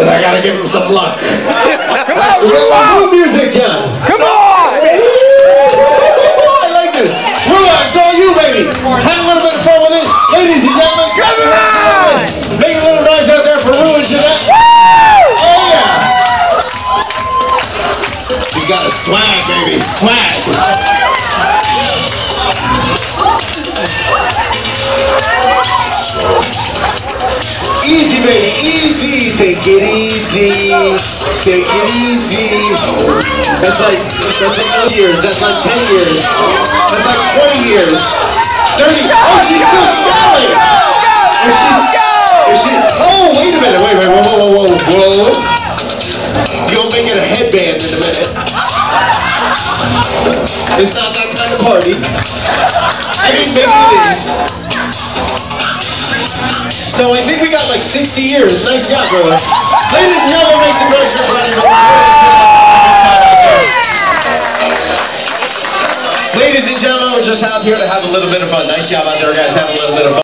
Because I gotta give him some luck. Come on, got Ruan! new music, John. Come on! I like this. Ruan, it's all you, baby. Have a little bit of fun with it. Ladies and gentlemen, Come on! Make a little noise out there for Ruan Jeanette. Oh, yeah. He's got a swag, baby. Swag. Easy, baby, easy. Take it easy. Take it easy. That's like, that's like eight years. That's like 10 years. That's like 20 years. 30. Oh, she's still smiling. If she's, if she, oh, wait a minute. Wait, wait, whoa, whoa, whoa, whoa, whoa. You'll make it a headband in a minute. It's not that kind of party. I didn't make you these. So I think we got like 60 years. Nice job, brother. Ladies and gentlemen, make some noise for Buddy. Ladies and gentlemen, we're just out here to have a little bit of fun. Nice job out there, guys. Have a little bit of fun.